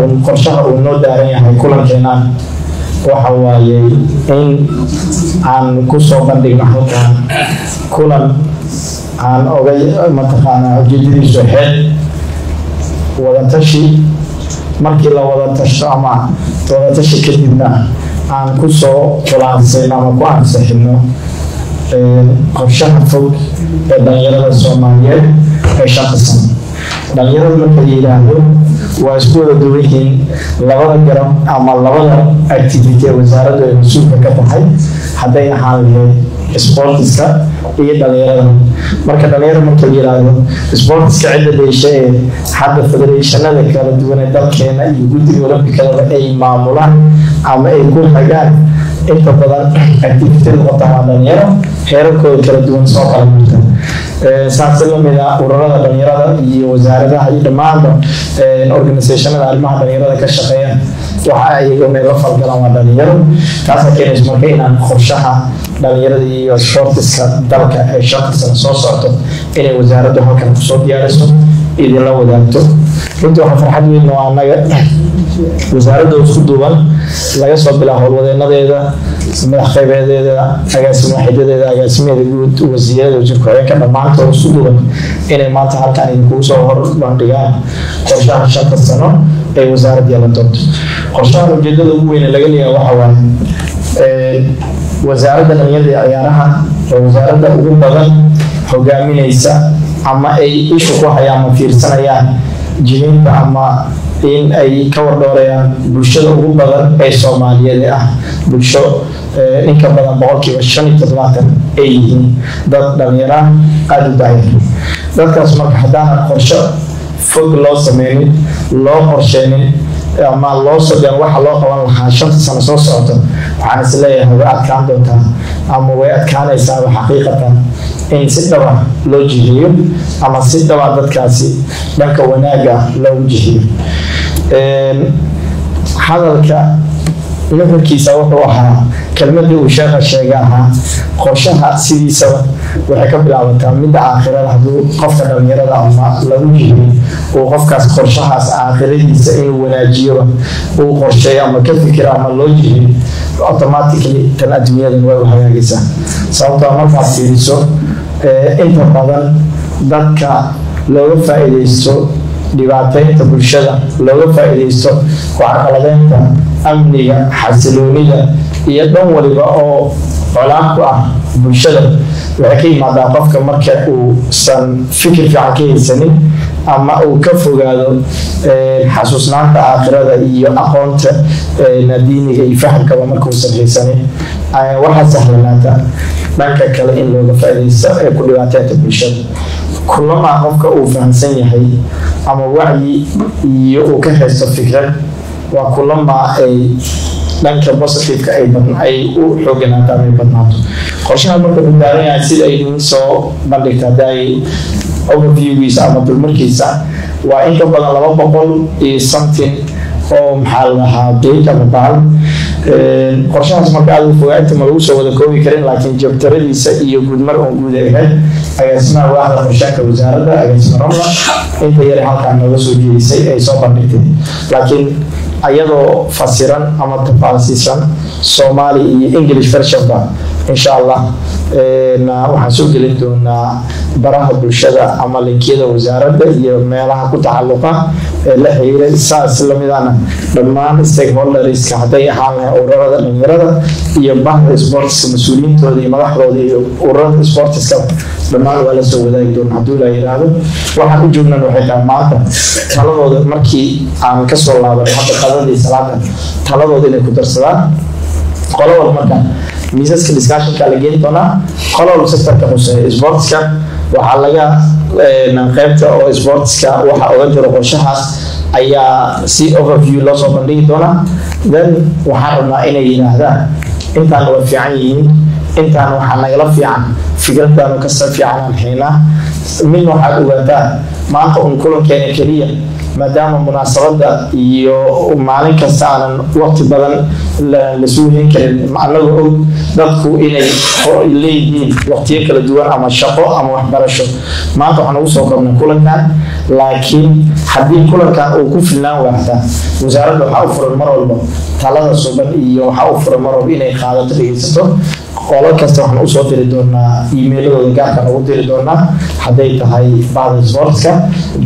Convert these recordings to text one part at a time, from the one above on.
uun qorshaha uu noo daaran yahay kulankeenaan waxa waaye in aan ku soo bandhigno halkan kulan aan ogay mataqaanaa ujeedadiisu ahayd wadatashi markii la wada tasho ama wadatashi kadibna aan ku soo khulaasayno ama ku ansixino qorshaha fog ee dhalinyarada soomaaliyeed ee shaqo sano dhalinyarada marka la yidhaahdo waa isku wada duwan yihiin labada garab ama labada activity ee wasaaraddu ay mas'uulka ka tahay hadday ahaan lahayd sportiska iyo dhalinyarada marka dhalinyaro marka la yidhaahdo sportiska cidda dheesha ee hadda federationada kala duwan ee dalkeena iyo guddiga olombikadaba ay maamulaan ama ay ku hagaan inta badan activityada qabtaan waa dhalinyaro heerarkooda kala duwan soo kala marta saasi la mid ah ururada dhalinyarada iyo wasaaradaha iyo dhammaanba organisationada arrimaha dhalinyarada ka shaqeeya. Waxa ayaga meel la falgalaan waa dhalinyaro taasa keenaysa marka inaan qorshaha dhalinyarada iyo sportiska dalka ee shanta sano soo socto inay wasaaraddu halkan ku soo diyaariso idinla wadaagto. Runtii waxaa farxad weyn oo anaga wasaaradda isku duuban laga soo bilaabo howlwadeenadeeda madax qaybeedeeda agaasimo xidadeeda agaasimaheeda guud wasiirada wasiir ku-xigeenka dhammaantood isku duuban inay maanta halkan idinkugu soo hor bandhigaan qorshaha shanta sano ee wasaaradda yeelan doonto qorshahan ujeedada ugu weyn ee laga leeyahay waxa waaye wasaaradda dhalinyarada iyo ciyaaraha oo wasaaradda ugu badan hogaaminaysa ama ay ishu ku hayaan ama fiirsanayaan jihinta ama in ay ka wardhoorayaan bulshada ugu badan ee soomaaliyeed ee ah. Bulsho inka badan boqolkiiba shan iyo toddobaatan ay yihiin dad dhalinyara aada u daayar dadkaas marka haddaanan qorsho fog loo sameynin loo qorsheynin ama loo sogan waxa loo qaban lahaa shanta sano soo socoto waxaan is leeyahay way adkaan doontaa ama way adkaanaysaaba xaqiiqatan in si dhaba loo jihiyo ama si dhaba dadkaasi dhanka wanaaga loogu jihiyo hadalka nuxurkiisa wuxuu ahaa kelmadii uu sheekha sheega ahaa qorshaha sidiisaba waxay ka bilaabataa midda aakhirada hadduu qofka dhalinyarada ama lagu jihiyo uu qofkaas qorshahaas aakhiradiisa inuu wanaajiyoba uu qorsheeyo ama ka fikiro ama loo jihiyo automatically tan adduunyadan way u hagaagaysaa. Sababtoo markaad fiiriso inta badan dadka looga faa-iideysto dhibaateynta bulshada looga faa-iideysto waxqaladeynta amniga xasiloonida iyo dhan waliba oo colaam ku ah bulshada waxay ka yimaadaa qofka marka uusan fikir fiican ka haysanin ama uu ka fogaado xasuusnaanta aakhirada iyo aqoonta diiniga iyo fahamkaba markuusan haysanin waxaa sahlanaata dhanka kale in looga faa-ideysto ee ku dhibaateynta bulshada. Kulamaa qofka uu fahamsan yahay ama wacyi iyo uu ka haysto fikrad waa kulamaa ay dhanka positiveka ay u xooganaato ama ay badnaato qorshaha marka uu daaran yahay sida idin soo bandhigta hadda ay overviewgiisa ama dulmarkiisa waa in ka badan laba boqol iyo something oo maxaa la dhahaa beej ama bahal qorshahaas marka aada u fogaanta ma lagu soo wada koobi karin laakiin jabtaradiisa iyo guudmar oo guud ay ahayd. Agaasimaha waaxda qorshaanka wasaaradda agaasima ramla inta yare halkaan nooga soo jeedisay ay soo bandhigtay. Laakiin ayadoo fasiran ama tafaasiisan soomaali iyo english versionba insha allah waxaan soo gelin doonaa baraha bulshada ama linkiyada wasaaradda iyo meelaha ku tacaluqa ee la xiriira saas lamidana dhammaan stakeholderska hadday ahaan lahay ururada dhalinyarada iyo bahda sportiska mas'uuliyiintooda iyo madaxdooda iyo ururada sportiska dhammaan waa la soo wadaagi doona hadduu la yiraahdo waxaan u joognan waxay tahay maanta taladooda markii aan ka soo laabanay hadda qadadii salaada taladooda inay ku darsadaan qolowal marka miisaska discussionka la geeni doonaa? Qolowal sectorka quseeya sportska. Waxaa laga qaybta oo sportska waxa oga jiro qorshahaas ayaa si overview loo soo bandhigi doonaa. Then waxaan rabnaa inay yidhaahdaan intaan waa fiican yihiin intaan waxaa nagala fiican fikradaanu kasa fiicanaan haynaa. Midna waxaad ogaataa maanta un kulankeena keliya maadaama munaasabada iyo maalin kasta aanan waqti badan lasugu hayn karin. Anagoo og dadku inay leeyihiin waqtiyo kala duwan ama shaqo ama waxbarasho. Maanta waxaan ugu soo kornay kulankan laakiin haddii kulankan uu ku filnaan waata wasaaradda waxaa u furan mar walba talada suban iyo waxaa u furan mar walba inay qaadato dhegeysato qolo kasta waxaan u soo diri doonaa iimeiladooda gaarkaan ugu diri doonaa hadday tahay bahda sportska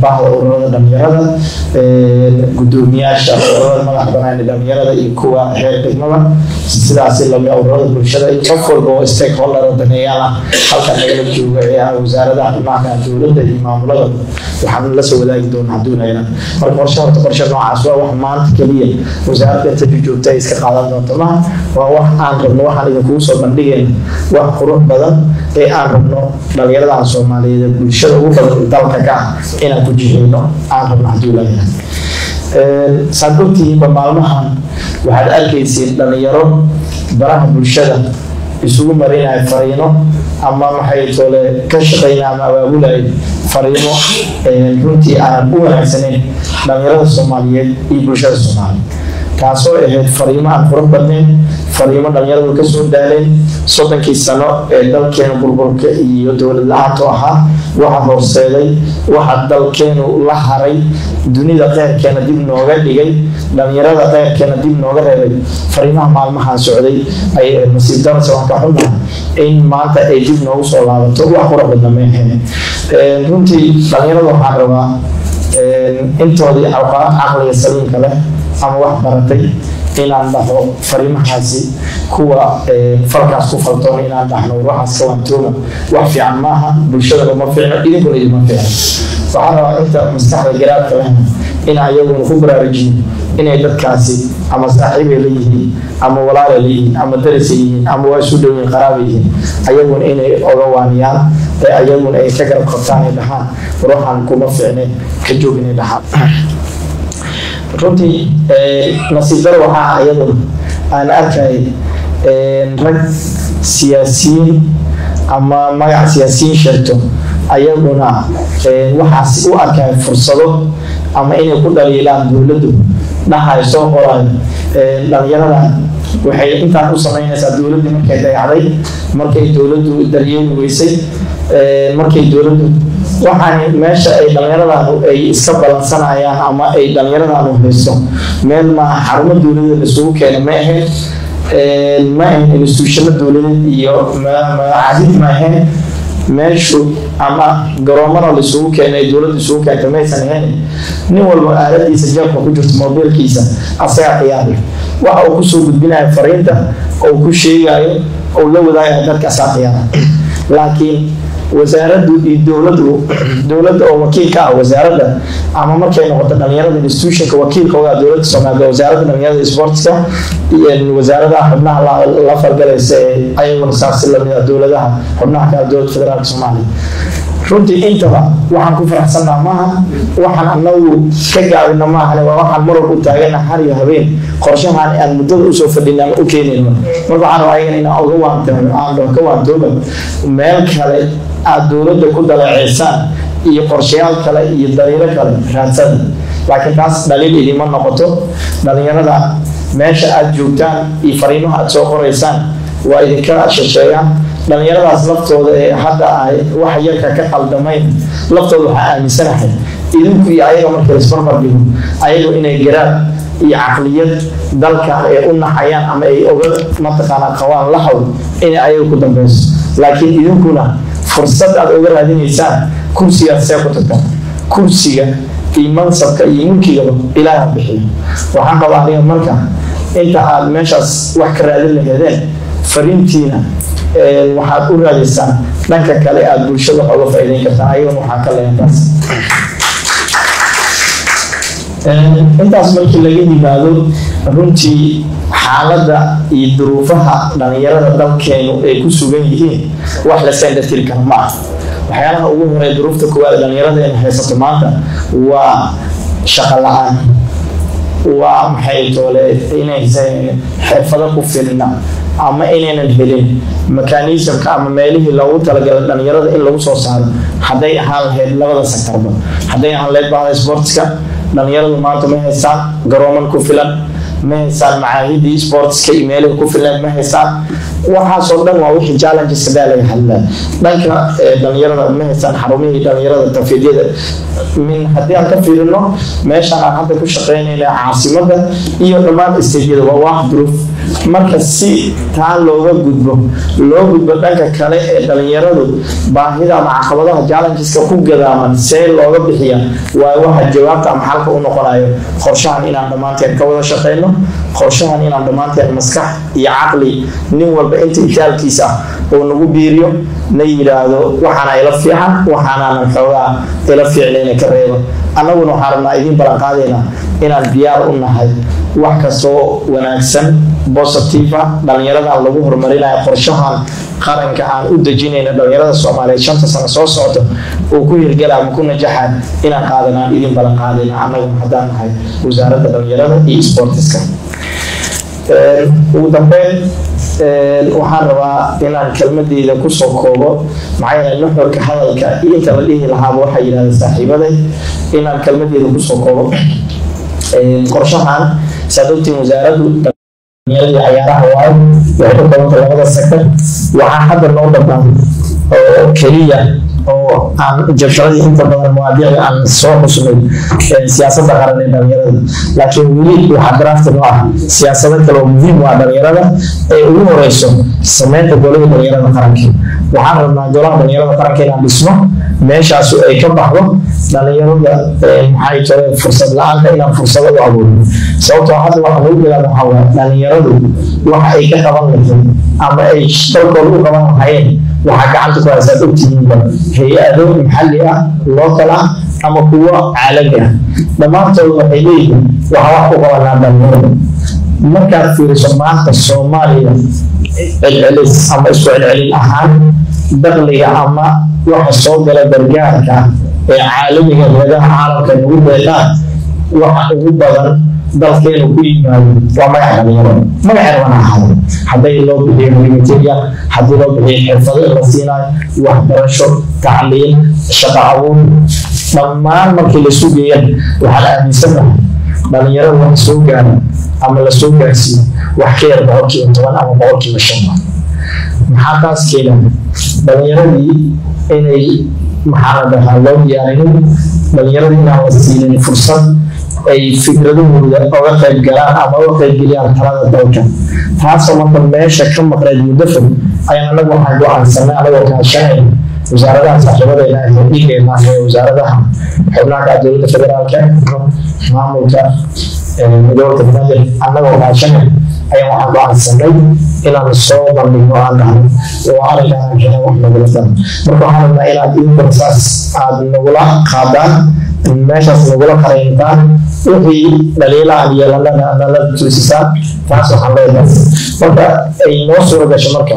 bahda ururada dhalinyarada gudoomiyaasha ururada madax banaan dhalinyarada iyo kuwa heer degmada sidaas lamida ururada bulshada iyo qof walba oo stakeholder oo daneeyaal ah halkan nagala jooga ee ah wasaaradaha dhinaca dowladda iyo maamulada waxaan la soo wadaagi doonaa haduunayna marka qorshe horta qorshe noocaas waa wax maanta keliya wasaaradda inta joogta iska qaadan doonto maha waa wax aan rabno waxaan idinkugu soo bandhigayna wax qurux badan ee aan rabno dhalinyaradan soomaaliyeed bulshada ugu badan dalka ka ah inaan ku jiheyno aan rabno haduunayna saad ogtihiinba maalmahan waxaad arkaysiin dhalinyaro baraha bulshada isugu marinaya fariino ama maxay tole ka shaqaynaya ama abaabulaya fariimo runtii aanan u wanaagsanayn dhalinyarada soomaaliyeed iyo bulshada soomaaliyeed. Taasoo ahayd fariimo aan qurux badnayn fariimo dhalinyaradu ka soo daaleen soddonkii sano ee dalkeenu burburka iyo dowlad la'aantu ahaa waxa horseeday waxa dalkeenu la haray dunida qeyrkeena dib nooga dhigay dhalinyarada qeyrkeena dib nooga reebay fariimaha maalmahan socday ay nasiib darase waan ka xunnaha in maanta ay dib noogu soo laabato wax qurux badna meeheen runtii dhalinyarada waxaan rabaa intoodii caqliga saliimka leh ama wax baratay inaan dhaxo fariimahaasi kuwa falkaas ku faltoon inaan dhaxno waxaas ka wax fiican maaha bulshadaba ma fiicno idinkuna idinma fiicno. Waxaan rabaa inta maskaxda garaadka lehna in ayaguna ku baraarujiyo inay dadkaasi ama saaxiibay leeyihiin ama walaalay leeyihiin ama darisay yihiin ama waa isu dhowiin qaraaba yihiin. Ayaguna inay oga waaniyaan ee ayaguna ay ka garab qabtaan ay dhahaan. Ruuxan kuma fiicne ka joog inay dhahaan runtii nasiib daro waxaa iyaduna aan arkay rag siyaasiyiin ama magac siyaasiyiin sheegto. Ayaguna waxaas u arkay fursado ama inay ku dhaliilaan dowladdu. Dhahay soo qorayo dhalinyarada waxay intaan u samaynaysaa dowladdu markay dayacday markay dowladdu daryeeli weysay markay dowladdu waxaan meesha ay dhallinyaradaanu ay iska balansanayaan ama ay dhallinyaradaanu hayso. Meel maaha xarumo dowladeed isugu keena ma ahayn ma ahayn instituushano dowladeed iyo macadid ma ahayn meeshu ama garoomada laisugu keenay dowladda isugu keentay maysan ahayn nin walba aaladiisa jeebka ku jirto mobiilkiisa asagaa qiyaari waxa uu ku soo gudbinayo fariinta oo ku sheegayo oo la wadaagayo dadka asaa qiyaara laakiin wasaaraddu iyo dowladu dowladda oo wakiilka ah wasaaradda ama markay noqoto dhalinyarada institutionka wakiilkooga dowladda soomaaliya wasaaradda dhalinyarada sportska wasaaradaha xubnaha la falgalaysa ee ayaguna saasi lamida dowladaha xubnaha kale dowladda federaalka soomaaliya. Runtii intaba waxaan ku faraxsannaa maaha waxaan anagu ka gaabina maahane waa waxaan mar walba u taagana har iyo habeen qorshahan aan muddada u soo fadhina u keenayno marka waxaan ayagana inaan uga waantooba meel kale aad dowladda ku daleeceysaan iyo qorshayaal kale iyo daliilo kale raadsada laakiin taas dhaliil idima noqoto. Dhalinyarada meesha aad joogtaan iyo fariimaha aad soo qoraysaan waa idinka shisheeyaan dhalinyaradaas laftooda ee hadda ay wax yarka ka qaldamayn laftooda waxaa aaminsanahay idinku iyo ayaga marka laisbarbar dhigo ayagu inay garaad iyo caqliyad dalka ee u naxayaan ama ay oga mataqaanaa qabaan la hawl inay ayaga ku dambeyso. Laakiin idinkuna fursad aad oga raadinaysaan kursigaad see ku tagtaan kursiga iyo mansabka iyo mulkigaba ilaaha bixiyo. Waxaan qabaa aniga marka inta aad meeshaas wax ka raadin laheedeen fariintiina waxaad u raadaysaan dhanka kale aad bulshada wax oga faa'iideyn kartaan ayaguna waxaa ka leeyantaas intaas markii laga yimaado runtii xaaladda iyo duruufaha dhalinyarada dalkeenu ay ku sugan yihiin wax la seendatiri kara ma ah waxyaalaha ugu horey duruufta koowaad dhalinyarada aynu haysato maanta waa shaqo la'aan. Waa maxay toole? Inaysan xirfado ku filna ama inaynan helin mekanismka ama meelihii loogu talagalay dhalinyarada in lagu soo saaro hadday ahaan lahayd labada sektorba hadday ahaan lahayd bahda sportska dhalinyaradu maanta ma haystaan garooman ku filan ma haystaan macaahidii sportska iyo ku filan ma haystaan waxaasoo dhan waa wixii challengeska daa laga hadlaa dhanka dhalinyarada ma haystaan xarumihii dhalinyarada tafiidyada min haddii aan ka fiirino meeshaan aan hadda ku shaqeynayna caasimada iyo dhammaan istejyada waa wax duruuf. Marka si taa looga gudbo loo gudbo dhanka kale ee dhalinyaradu baahida ama caqabadaha challengeska ku gadaaman see looga bixiya waa waxa jawaabta ama xalka u noqonayo qorshahan inaan dhammaanteen ka wada shaqeyno qorshahan inaan dhammaanteen maskax iyo caqli nin walba inta ishaalkiisa ah oo nagu biiriyo na yidhaahdo waxaana ila fiican waxaanaanan xoogaa ila fiicnayna ka reebo. Annaguna waxaan rabnaa idiin ballanqaadayna inaan diyaar u nahay wax kastoo wanaagsan bositifa dhalinyaradan lagu horumarinayo qorshahan qaranka aan u dejinayna dhalinyarada soomaaliyeed. Shanta sano soo socdo oo ku hirgala ama ku najaxa inaan qaadanaan idin ballan qaadayna annaguna haddaan nahay wasaaradda dhalinyarada iyo sportiska ugu dambeyn waxaan rabaa inaan kelmadeyda ku soo koobo maxaa nuxurka hadalka iyo inta la dhihi lahaaba waxaa yidhahda saaxiibaday inaan kelmadeyda ku soo koobo. Qorshahan saad ogtiin wasaaraddu dhalinyarada cayaaraha waayo waxay ka koobanta labada sektor waxaa hadda noo dhabaan oo keliya oo aan jabsharadii inta badan mawaadiicda aan soo xusnay siyaasadda qaran ee dhalinyarada laakiin weli waxaa drafti noo ah siyaasado kale oo muhiim u ah dhalinyarada ee ugu horeyso sameynta golada dhalinyarada qaranka waxaan rabnaa golaha dhalinyarada qaranka inaan dhisno meeshaasu ay ka baxdo dhalinyarada maxay tole fursad la'aanta inaan fursado u abuurno sababtoo hadda waxaa lagu bilaaba waxaa dhalinyaradu waxa ay ka qaban lahayd ama ay dalkooda u qaban lahayeen waxaa gacanta ku haysaa ogtihiinba hay'ado maxalli ah local ah ama kuwo caalami ah. Dhammaantood waxay leeyihiin waxaa wax ku qabanaa dhalinyarada markaad fiiriso maanta soomaaliya celcelis ama isku celcelin ahaan dakhliga ama waxa soo gala gargaarka ee caalamiga lagaha caalamka nagu deeqaan waxa ugu badan dalkeenu ku yimaado waa magaca dhalinyarada magaceeda wana ahado hadday loo bixiyo militeria haddii loo bixiyo xirfado la siinayo waxbarasho tacliin shaqo abuur dhammaan markii la sugeeyaan waxaan aaminsanahay dhalinyarada wax soo gaara ama la soo gaarsiiyo wax ka yar boqolkiiba toban ama boqolkiiba shan maxaa taas keenaa dhalinyaradii inay maxaa la dhahaa loo diyaarinin dhalinyaradii inaan la siinin fursad ay fikradahooda oga qayb galaan ama oga qayb geliyaan talada dalka taasoo marka meesha ka maqneed muddo fog ayaan anagu waxaan go'aansanay anagoo kaashanayna wasaaradaha ee dhigeena ee wasaaradaha xubnaha dowladda federaalka maamulka gobolka banaadir annagoo kaashanay ayaan waxaan go'aansanay inaan soo bandhigno aan dhahno oo arrinkaan keenay wax nagula daro. Marka waxaan rabnaa inaad idinkuna saas aad nagula qaadaan meeshaas nagula qarayntaan wixii dhaliila aan yeelanana nala tuusisaan taas waxaan leedahay marka ay noo suura gasho marka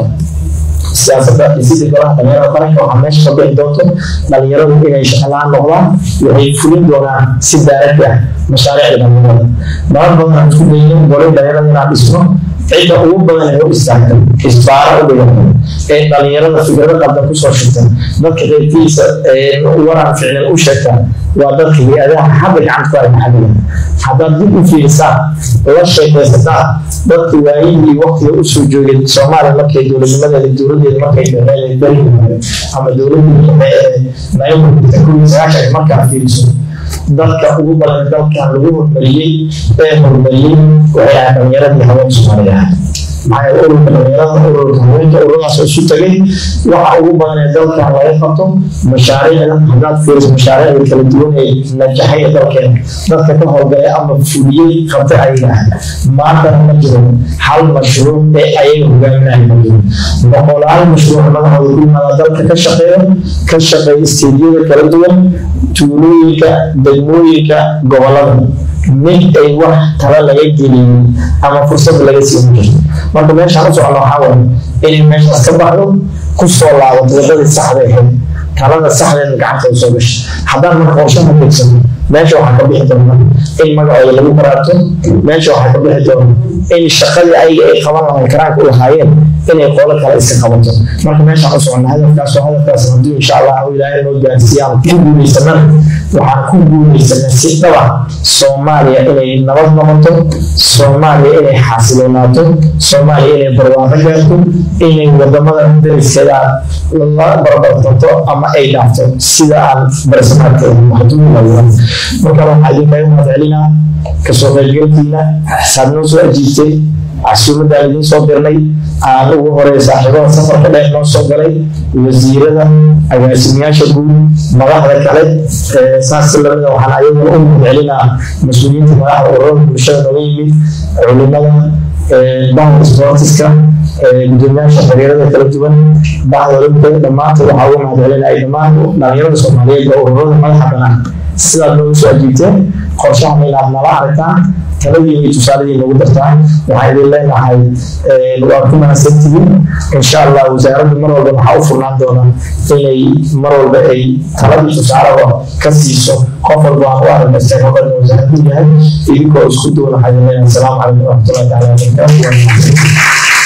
siyaasadda dhisidda golaha dhalinyarada qaranka waxaa meesha ka bixi doonto dhalinyaradu inay shaqalaan noqdaan waxay fulin doonaan si daaragti ah mashaariicda dhalinyarada marar badan aan isku dayno golay dhalinyarada inaan dhisno cidda ugu badan ee u istaagtay isbaara u dhigata ee dhalinyarada fikrado qaldan ku soo shugta dadka reerkiisa waraan ficlan u sheegta waa dadka hay'adaha hadda gacanta ku ay maxalliga haddaad dib u fiirisaa la sheekaysataa dadka waayihii waqtiga u soo joogay soomaaliya markay dowladnimadeeda dowladeeda markay dhexeeday beri ama dowladii sagaashan markaa fiiriso dadka ugu badan dalkan lagu hormariyey ee horumariyey waxay ahayd dhalinyaradii haween soomaaliya ahayd ururka dhalinyarada ururka haweenka ururadaas isu tagay waxa ugu badan ee dalkan laga qabto mashaariicda. Haddaad fiiriso mashaariicda kala duwan ee najaxay ee dadka ka howlgalay ama fuliyey qabtay ayaga ahayd maantana ma jiro hal mashruuc ee ayaga hogaaminaya ma jiro boqolaal mashruuc magacooda ku yimaada dalka ka shaqeeyo ka shaqeeya isteediyada kala duwan tuulooyinka degmooyinka gobollada mid ay wax tala laga gelin ama fursad laga siin jirto marka meeshaan u socno waxaa waaye inay meeshaas ka baxdo ku soo laabato wadadii saxda ahayd talada saxdeeda gacanta soo gasho. Haddaan marka qorshaha degsano meesha waxaa ka bixi doona in magacooda lagu baraarto meesha waxaa ka bixi doona in shaqadii ayaga ay qaban lahayn karaanka u lahaayeen inay qolo kale iska qabato. Marka meeshaan u soconna hadafkaas oo hadafkaas hadduu insha allah u ilaahay noo gaarsiiya aan ku guuleysanana waxaan ku guuleysanaa si dhaba soomaaliya inay nabad noqoto soomaaliya inay xasiloonaato soomaaliya inay barwaaqo gaarto inay waddamada dariskeeda la barbartanto ama ay dhaafto. Sida aan barsamaadkeeda maxduumayo marka waxaa idinkaga mahadcelinaa ka soo qaybgalkiina saad noo soo ajiibtay casuumadaan idiin soo dirnay aan ugu horey saaxiibada safarka dheer noo soo galay wasiirada agaasimayaasha guud madaxda kale saas lamida waxaan ayagana u mahadcelinaa mas'uuliyiinta madaxda ururada bulshada nooga yimid culimada bahda sportiska gudoomiyaasha xiriirada kala duwan bahda olimpiga dhammaantood waxaa ugu mahadcelinaya dhammaan dhalinyarada soomaaliyeed oo ururada madaxa banaan sidaad noogu soo ajiibteen qorshahana inaad nala aragtaan taladiina iyo tusaaladiina ugu dartaan waxaan idin leenahay waa ku mahadsantihiin insha allah wasaaradda mar walba waxaa u furnaan doona inay mar walba ay taladii tusaalada ka siiso. Qof walba aan u aragna stakeholderna wasaaraddu yahay idinkoo isku duwan waxaa idin leenahay asalaamu calaykum waraxmatullahi taala wabarakaatu